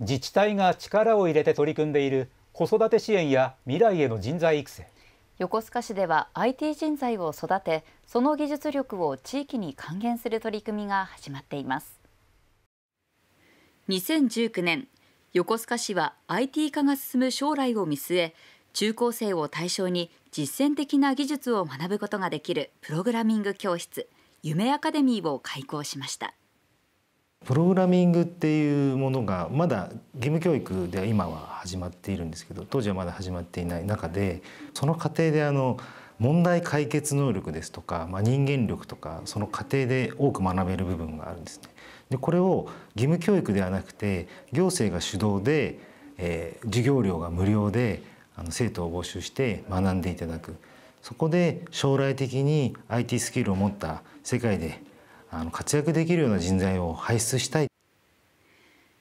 自治体が力を入れて取り組んでいる子育て支援や未来への人材育成。横須賀市では IT 人材を育てその技術力を地域に還元する取り組みが始まっています。2019年横須賀市は IT 化が進む将来を見据え中高生を対象に実践的な技術を学ぶことができるプログラミング教室夢アカデミーを開講しましたプログラミングっていうものがまだ義務教育では今は始まっているんですけど当時はまだ始まっていない中でその過程であの問題解決能力ですとか、まあ、人間力とかその過程で多く学べる部分があるんですね。でこれを義務教育ではなくて行政が主導で、えー、授業料が無料であの生徒を募集して学んでいただくそこで将来的に IT スキルを持った世界であの活躍できるような人材を輩出したい。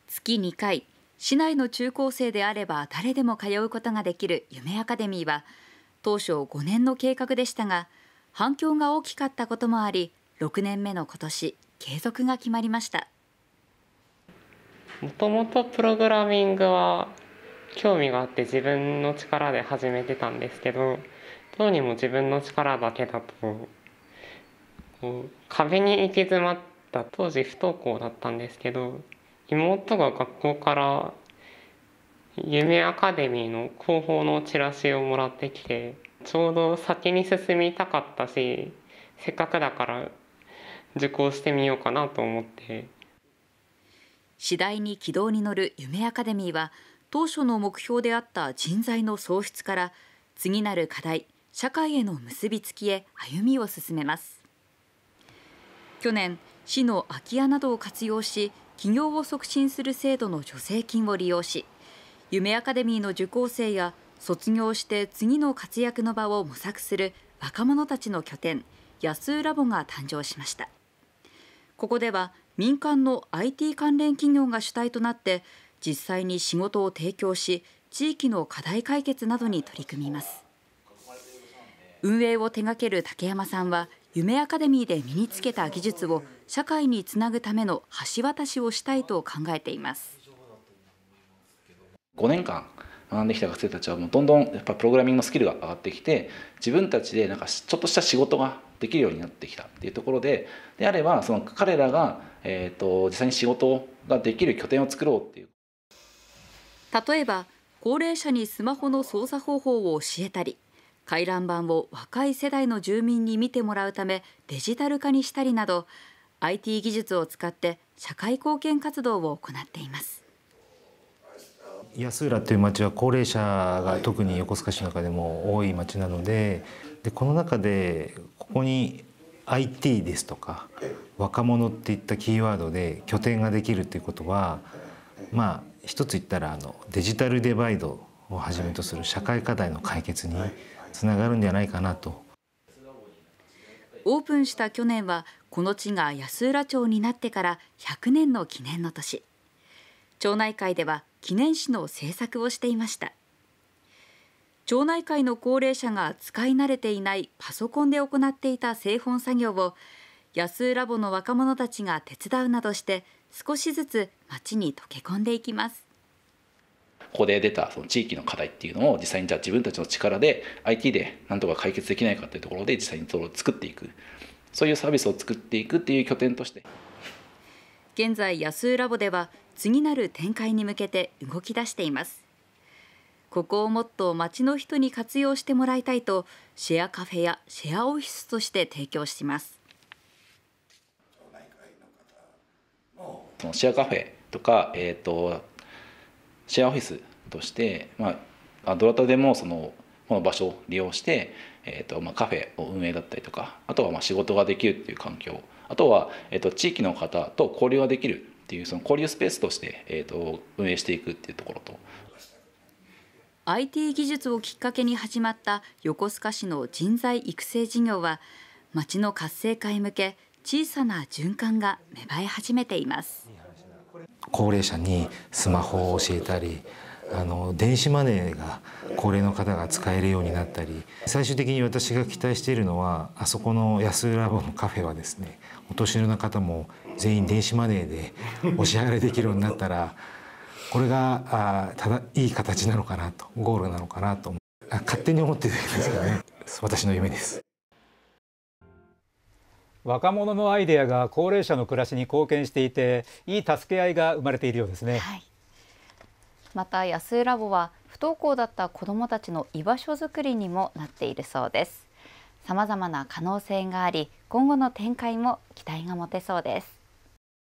月2回市内の中高生であれば誰でも通うことができる夢アカデミーは当初5年の計画でしたが反響が大きかったこともあり6年目の今年継続が決まりました。もともとプログラミングは興味があって自分の力で始めてたんですけどどうにも自分の力だけだと壁に行き詰まった当時不登校だったんですけど妹が学校から夢アカデミーの広報のチラシをもらってきてちょうど先に進みたかったしせっかくだから受講してみようかなと思って。次第に軌道に乗る夢アカデミーは当初の目標であった人材の創出から次なる課題社会への結びつきへ歩みを進めます。去年市の空き家などを活用し起業を促進する制度の助成金を利用し夢アカデミーの受講生や卒業して次の活躍の場を模索する若者たちの拠点安浦ラボが誕生しました。ここでは民間の IT 関連企業が主体となって実際に仕事を提供し地域の課題解決などに取り組みます。運営を手掛ける竹山さんは夢アカデミーで身につけた技術を社会につなぐための橋渡しをしたいと考えています。5年間学んできた学生たちはもうどんどんやっぱプログラミングのスキルが上がってきて自分たちでなんかちょっとした仕事ができるようになってきたっていうところでであればその彼らが、えーと、実際に仕事ができる拠点を作ろうっていう。例えば高齢者にスマホの操作方法を教えたり回覧板を若い世代の住民に見てもらうためデジタル化にしたりなど IT 技術を使って社会貢献活動を行っています。安浦という町は高齢者が特に横須賀市の中でも多い町なのででこの中でここに IT ですとか若者っていったキーワードで拠点ができるということはまあ一つ言ったらあのデジタルデバイドをはじめとする社会課題の解決につながるんじゃないかなと。オープンした去年はこの地が安浦町になってから100年の記念の年。町内会では記念誌の制作をしていました。町内会の高齢者が使い慣れていないパソコンで行っていた製本作業を安浦ラボの若者たちが手伝うなどして少しずつ町に溶け込んでいきます。ここで出たその地域の課題っていうのを実際にじゃあ自分たちの力で IT でなんとか解決できないかというところで実際にそれを作っていく。そういうサービスを作っていくっていう拠点として。現在安浦ラボでは次なる展開に向けて動き出しています。ここをもっと町の人に活用してもらいたいとシェアカフェやシェアオフィスとして提供します。そのシェアカフェとか、えーとシェアオフィスとして、まあ、どなたでもそのこの場所を利用して、えーとまあ、カフェを運営だったりとかあとはまあ仕事ができるっていう環境あとは、えーと、地域の方と交流ができるっていうその交流スペースとして、えーと、運営していくっていうところと IT 技術をきっかけに始まった横須賀市の人材育成事業は町の活性化へ向け小さな循環が芽生え始めています。高齢者にスマホを教えたりあの電子マネーが高齢の方が使えるようになったり最終的に私が期待しているのはあそこの安浦ラボのカフェはですねお年寄りの方も全員電子マネーでお支払いできるようになったらこれがあただいい形なのかなとゴールなのかなと勝手に思ってるんですけどね。私の夢です。若者のアイデアが高齢者の暮らしに貢献していていい助け合いが生まれているようですね、はい、また安井ラボは不登校だった子どもたちの居場所づくりにもなっているそうです。さまざまな可能性があり今後の展開も期待が持てそうです。